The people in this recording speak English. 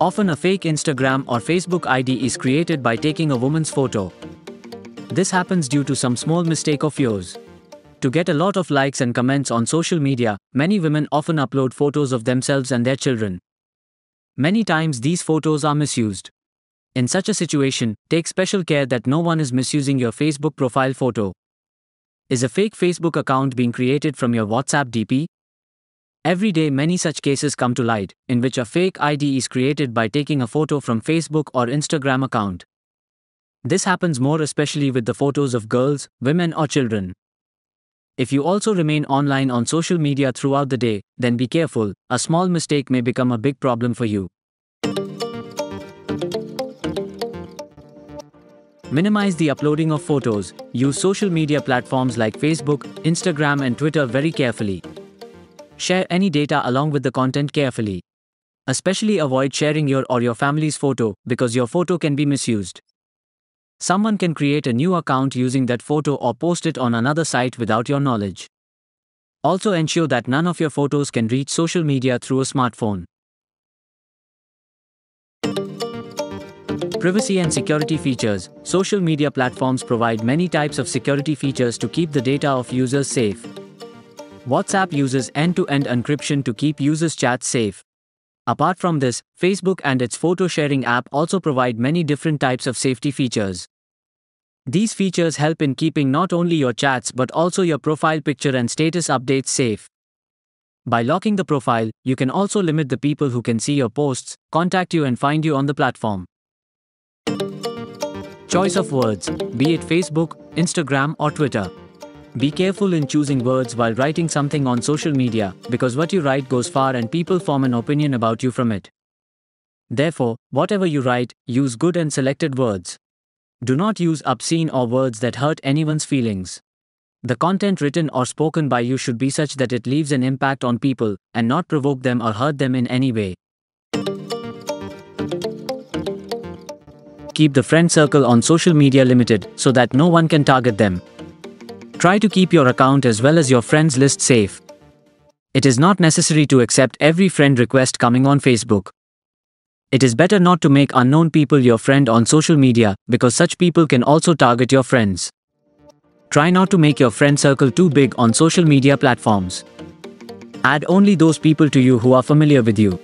Often a fake Instagram or Facebook ID is created by taking a woman's photo. This happens due to some small mistake of yours. To get a lot of likes and comments on social media, many women often upload photos of themselves and their children. Many times these photos are misused. In such a situation, take special care that no one is misusing your Facebook profile photo. Is a fake Facebook account being created from your WhatsApp DP? Every day, many such cases come to light, in which a fake ID is created by taking a photo from Facebook or Instagram account. This happens more especially with the photos of girls, women, or children. If you also remain online on social media throughout the day, then be careful, a small mistake may become a big problem for you. Minimize the uploading of photos. Use social media platforms like Facebook, Instagram, and Twitter very carefully. Share any data along with the content carefully. Especially avoid sharing your or your family's photo because your photo can be misused. Someone can create a new account using that photo or post it on another site without your knowledge. Also ensure that none of your photos can reach social media through a smartphone. Privacy and security features Social media platforms provide many types of security features to keep the data of users safe. WhatsApp uses end to end encryption to keep users' chats safe. Apart from this, Facebook and its photo sharing app also provide many different types of safety features. These features help in keeping not only your chats but also your profile picture and status updates safe. By locking the profile, you can also limit the people who can see your posts, contact you, and find you on the platform. Choice of words, be it Facebook, Instagram, or Twitter. Be careful in choosing words while writing something on social media, because what you write goes far and people form an opinion about you from it. Therefore, whatever you write, use good and selected words. Do not use obscene or words that hurt anyone's feelings. The content written or spoken by you should be such that it leaves an impact on people and not provoke them or hurt them in any way. Keep the friend circle on social media limited so that no one can target them. Try to keep your account as well as your friends list safe. It is not necessary to accept every friend request coming on Facebook. It is better not to make unknown people your friend on social media because such people can also target your friends. Try not to make your friend circle too big on social media platforms. Add only those people to you who are familiar with you.